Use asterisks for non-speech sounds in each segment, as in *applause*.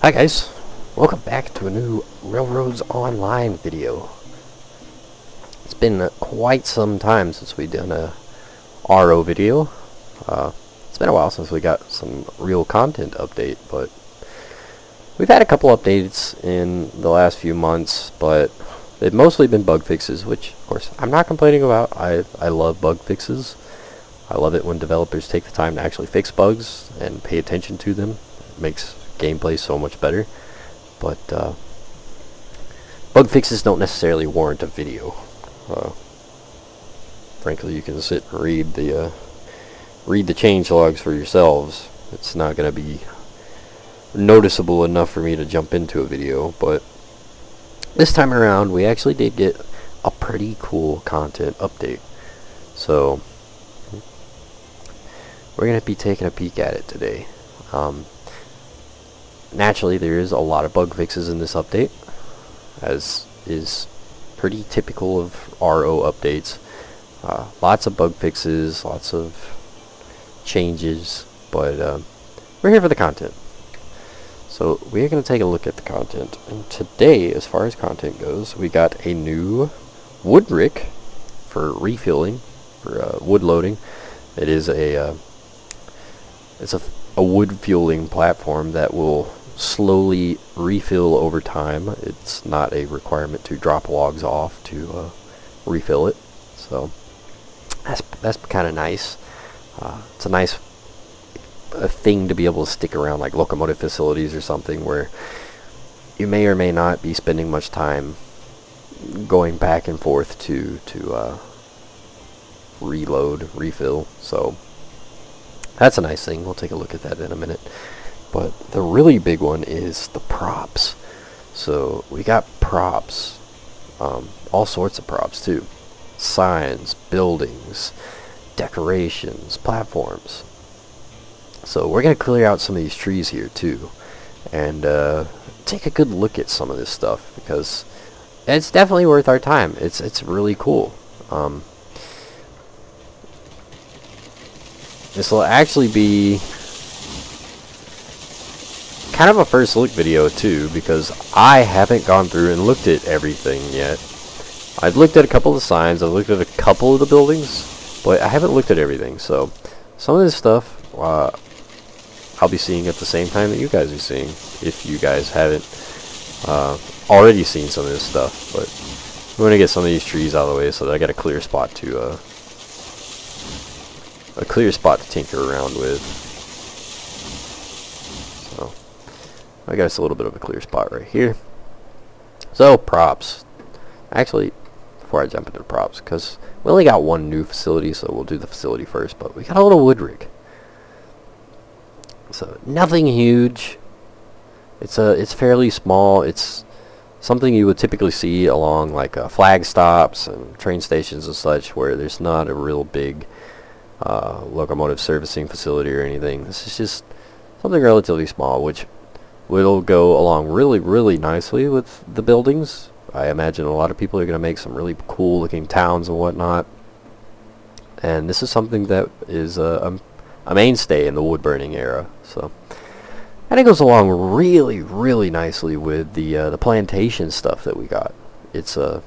Hi guys, welcome back to a new Railroads Online video. It's been quite some time since we've done a RO video. Uh, it's been a while since we got some real content update, but we've had a couple updates in the last few months, but they've mostly been bug fixes, which of course I'm not complaining about. I, I love bug fixes. I love it when developers take the time to actually fix bugs and pay attention to them. It makes gameplay so much better. But uh, bug fixes don't necessarily warrant a video. Uh, frankly, you can sit and read the uh, read the change logs for yourselves. It's not going to be noticeable enough for me to jump into a video, but this time around we actually did get a pretty cool content update. So we're going to be taking a peek at it today. Um, naturally, there is a lot of bug fixes in this update, as is pretty typical of RO updates. Uh, lots of bug fixes, lots of changes, but uh, we're here for the content. So we're going to take a look at the content. And today, as far as content goes, we got a new wood rick for refilling, for uh, wood loading. It is a uh, it's a, a wood fueling platform that will slowly refill over time. It's not a requirement to drop logs off to uh, refill it. So that's that's kind of nice. Uh, it's a nice a thing to be able to stick around like locomotive facilities or something where you may or may not be spending much time going back and forth to to uh, reload, refill. So that's a nice thing. We'll take a look at that in a minute. But the really big one is the props. So we got props, um, all sorts of props too. Signs, buildings, decorations, platforms. So we're going to clear out some of these trees here too. And uh, take a good look at some of this stuff because it's definitely worth our time. It's, it's really cool. Um, this will actually be kind of a first look video too because I haven't gone through and looked at everything yet. I've looked at a couple of the signs, I've looked at a couple of the buildings, but I haven't looked at everything. So some of this stuff uh, I'll be seeing at the same time that you guys are seeing if you guys haven't uh, already seen some of this stuff. But I'm going to get some of these trees out of the way so that I got a clear spot to uh, a clear spot to tinker around with. So I got a little bit of a clear spot right here. So props. Actually, before I jump into props, because we only got one new facility, so we'll do the facility first. But we got a little wood rig. So nothing huge. It's a it's fairly small. It's something you would typically see along like uh, flag stops and train stations and such, where there's not a real big uh, locomotive servicing facility or anything. This is just something relatively small, which will go along really, really nicely with the buildings. I imagine a lot of people are going to make some really cool looking towns and whatnot. And this is something that is a, a mainstay in the wood burning era. So, and it goes along really, really nicely with the uh, the plantation stuff that we got. It's a uh,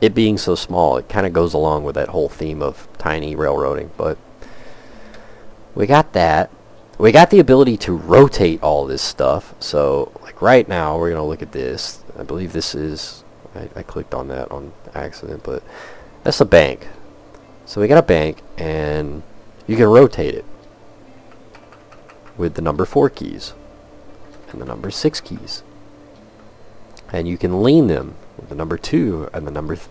it being so small, it kind of goes along with that whole theme of tiny railroading. But we got that. We got the ability to rotate all this stuff. So, like right now, we're going to look at this. I believe this is... I, I clicked on that on accident, but that's a bank. So we got a bank, and you can rotate it with the number 4 keys and the number 6 keys. And you can lean them with the number 2 and the number th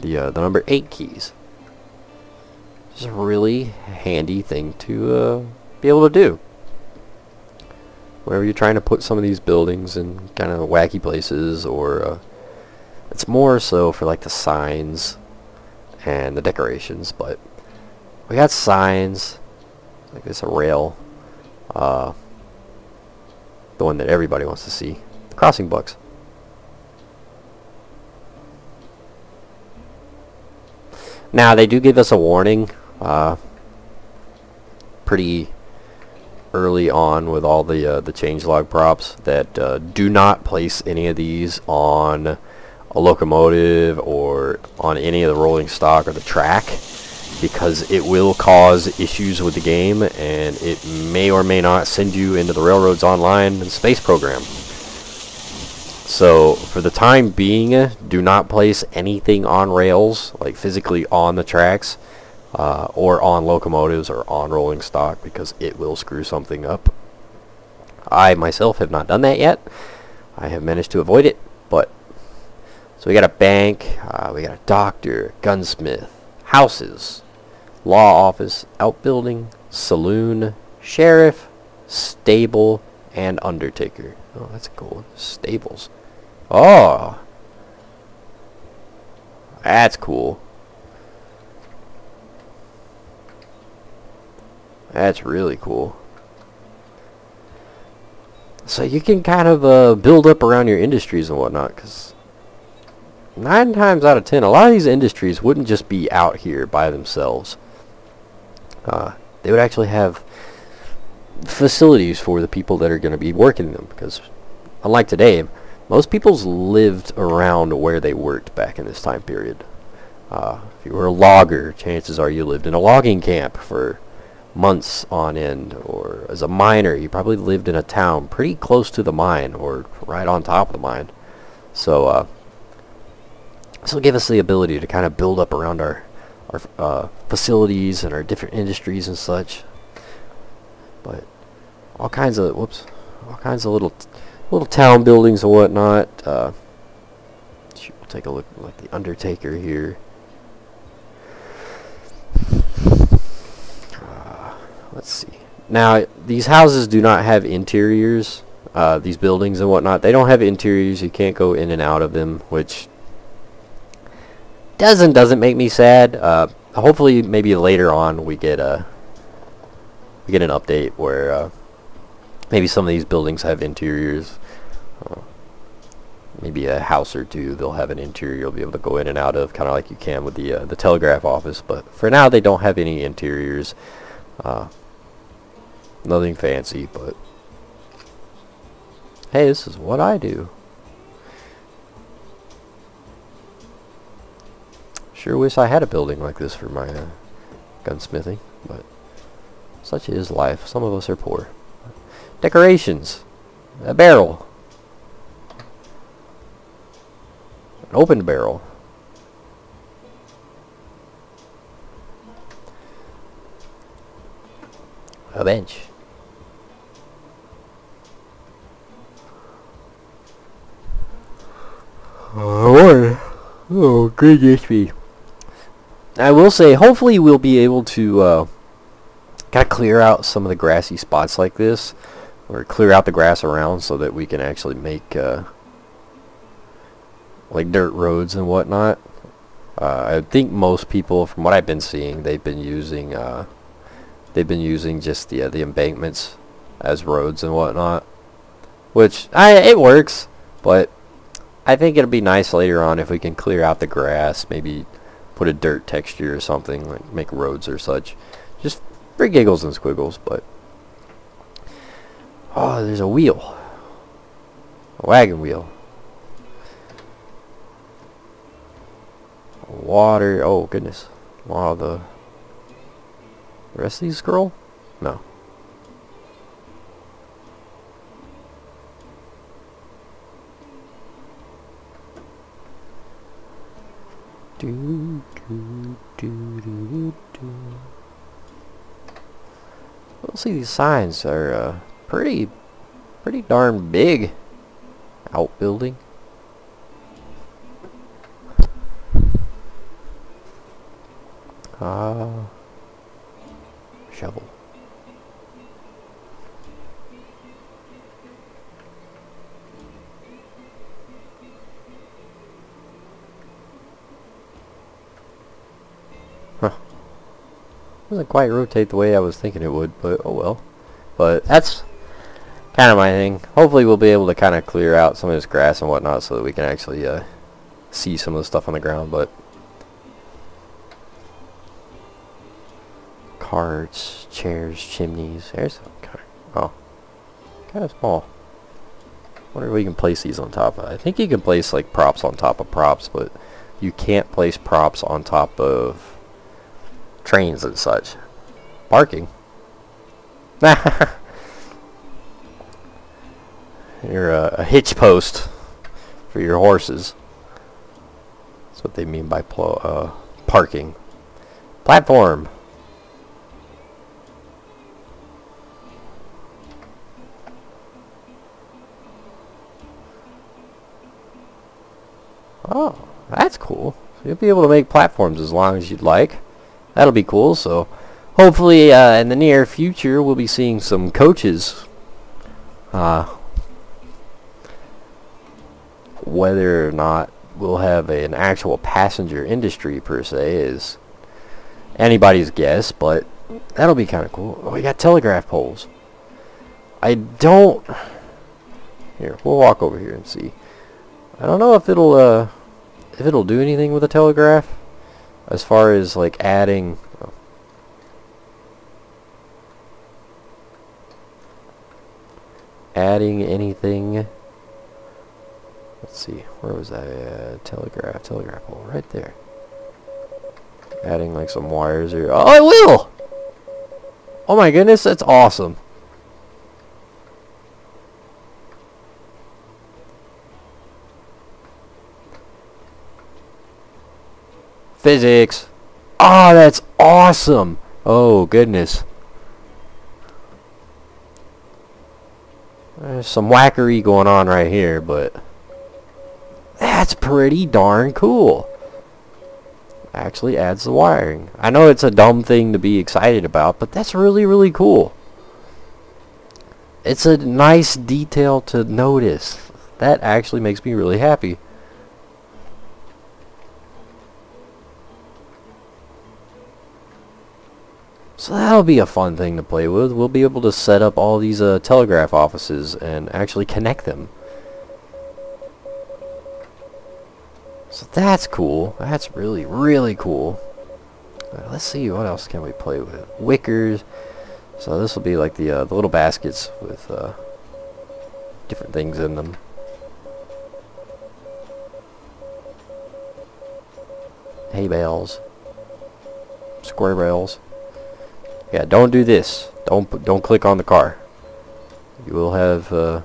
the uh, the number 8 keys. It's a really handy thing to uh, be able to do. Whenever you're trying to put some of these buildings in kind of wacky places or uh, it's more so for like the signs and the decorations but we got signs like this a rail uh, the one that everybody wants to see the crossing bucks now they do give us a warning uh, pretty early on with all the uh, the changelog props that uh, do not place any of these on a locomotive or on any of the rolling stock or the track because it will cause issues with the game and it may or may not send you into the Railroads Online space program. So for the time being, do not place anything on rails, like physically on the tracks, uh, or on locomotives or on rolling stock because it will screw something up. I myself have not done that yet. I have managed to avoid it, but so we got a bank, uh, we got a doctor, gunsmith, houses, law office, outbuilding, saloon, sheriff, stable, and undertaker. Oh, that's cool. Stables. Oh. That's cool. That's really cool. So you can kind of uh, build up around your industries and whatnot, because nine times out of ten, a lot of these industries wouldn't just be out here by themselves. Uh, they would actually have facilities for the people that are going to be working them, because unlike today, most people's lived around where they worked back in this time period. Uh, if you were a logger, chances are you lived in a logging camp for months on end. Or as a miner, you probably lived in a town pretty close to the mine or right on top of the mine. So uh, this will give us the ability to kind of build up around our our uh, facilities and our different industries and such. But all kinds of whoops, all kinds of little little town buildings and whatnot. Uh, we'll take a look like the Undertaker here. Let's see. Now, these houses do not have interiors. Uh, these buildings and whatnot, they don't have interiors. You can't go in and out of them, which doesn't doesn't make me sad. Uh, hopefully, maybe later on we get a we get an update where uh, maybe some of these buildings have interiors maybe a house or two they'll have an interior you'll be able to go in and out of kind of like you can with the uh, the telegraph office but for now they don't have any interiors uh, nothing fancy but hey this is what I do. Sure wish I had a building like this for my uh, gunsmithing but such is life. Some of us are poor. Decorations. A barrel. An open barrel. A bench. Oh, oh goodness me. I will say, hopefully we'll be able to uh, kind of clear out some of the grassy spots like this, or clear out the grass around so that we can actually make uh, like dirt roads and whatnot. Uh, I think most people, from what I've been seeing, they've been using uh, they've been using just the uh, the embankments as roads and whatnot, which I it works, but I think it'll be nice later on if we can clear out the grass, maybe put a dirt texture or something, like make roads or such, just for giggles and squiggles. But oh, there's a wheel, a wagon wheel. water. Oh, goodness. Wow, the rest of these scroll? No. Do, do, do, see these signs are uh, pretty, pretty darn big. Outbuilding. Ah. Shovel. Doesn't quite rotate the way I was thinking it would, but oh well. But that's kind of my thing. Hopefully we'll be able to kind of clear out some of this grass and whatnot so that we can actually uh, see some of the stuff on the ground, but carts, chairs, chimneys. There's a car. Kind of small. wonder if we can place these on top. Of. I think you can place like props on top of props, but you can't place props on top of trains and such. Parking. *laughs* You're a, a hitch post for your horses. That's what they mean by uh, parking. Platform. Oh, that's cool. So you'll be able to make platforms as long as you'd like. That'll be cool. So hopefully uh, in the near future we'll be seeing some coaches. Uh, whether or not we'll have a, an actual passenger industry per se is anybody's guess, but that'll be kind of cool. Oh, we got telegraph poles. I don't... Here, we'll walk over here and see. I don't know if it'll, uh, if it'll do anything with a telegraph. As far as, like, adding... Adding anything... Let's see, where was that? Uh, telegraph, telegraph pole, right there. Adding like some wires here. Oh, I will! Oh my goodness, that's awesome. Physics. Oh, that's awesome. Oh, goodness. There's some whackery going on right here, but that's pretty darn cool. Actually adds the wiring. I know it's a dumb thing to be excited about, but that's really, really cool. It's a nice detail to notice. That actually makes me really happy. So that'll be a fun thing to play with. We'll be able to set up all these uh, telegraph offices and actually connect them. So that's cool. That's really, really cool. Uh, let's see, what else can we play with? Wickers. So this will be like the, uh, the little baskets with uh, different things in them. Hay bales. Square rails. Yeah, don't do this. Don't don't click on the car. You will have uh,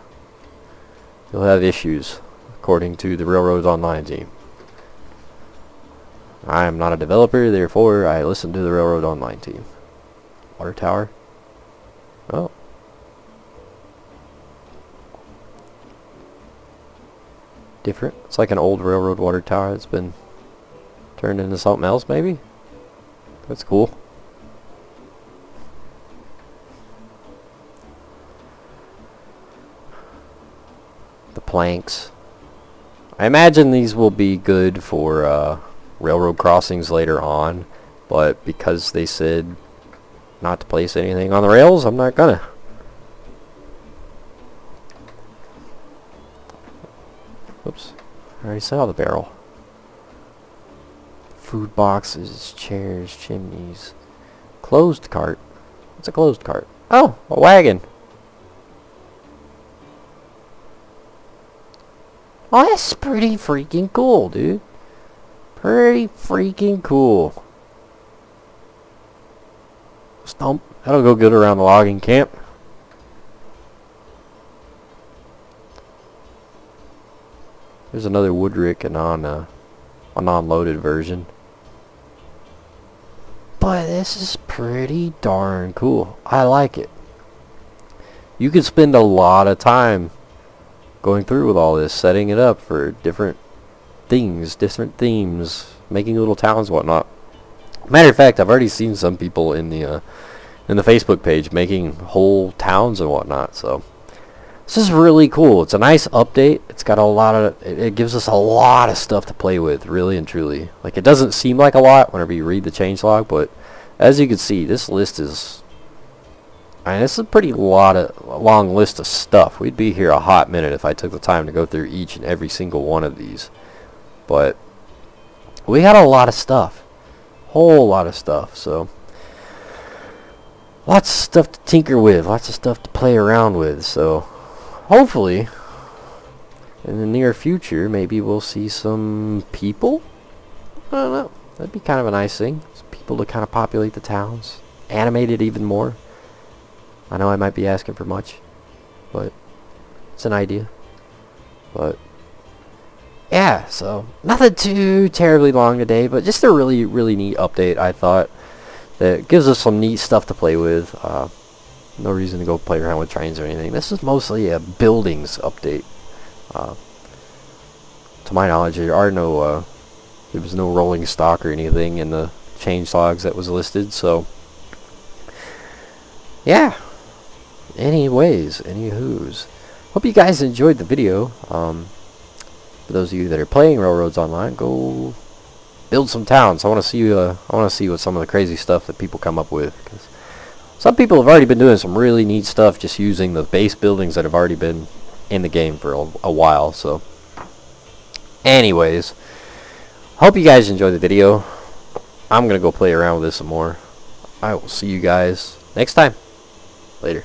you'll have issues, according to the Railroads Online team. I am not a developer, therefore I listen to the Railroad Online team. Water tower. Oh. Different. It's like an old railroad water tower that's been turned into something else, maybe? That's cool. Planks. I imagine these will be good for uh, railroad crossings later on, but because they said not to place anything on the rails, I'm not gonna. Oops, I already saw the barrel. Food boxes, chairs, chimneys. Closed cart. What's a closed cart? Oh, a wagon. Oh, that's pretty freaking cool, dude. Pretty freaking cool. Stump. That'll go good around the logging camp. There's another Woodrick and on uh, a non-loaded version. But this is pretty darn cool. I like it. You can spend a lot of time going through with all this, setting it up for different things, different themes, making little towns, whatnot. Matter of fact, I've already seen some people in the uh, in the Facebook page making whole towns and whatnot. So this is really cool. It's a nice update. It's got a lot of. It, it gives us a lot of stuff to play with, really and truly. Like it doesn't seem like a lot whenever you read the changelog, but as you can see, this list is. Mean, this is a pretty lot of long list of stuff. We'd be here a hot minute if I took the time to go through each and every single one of these. But we had a lot of stuff. Whole lot of stuff. So lots of stuff to tinker with. Lots of stuff to play around with. So hopefully, in the near future, maybe we'll see some people. I don't know. That'd be kind of a nice thing. Some people to kind of populate the towns. Animate it even more. I know I might be asking for much, but it's an idea. But yeah, so nothing too terribly long today, but just a really, really neat update, I thought, that gives us some neat stuff to play with. Uh, no reason to go play around with trains or anything. This is mostly a buildings update. Uh, to my knowledge, there are no, uh, there was no rolling stock or anything in the change logs that was listed, so yeah. Anyways, any who's. Hope you guys enjoyed the video. Um, for those of you that are playing Railroads Online, go build some towns. I want to see. Uh, I want to see what some of the crazy stuff that people come up with. Cause some people have already been doing some really neat stuff just using the base buildings that have already been in the game for a, a while. So, anyways, hope you guys enjoyed the video. I'm gonna go play around with this some more. I will see you guys next time. Later.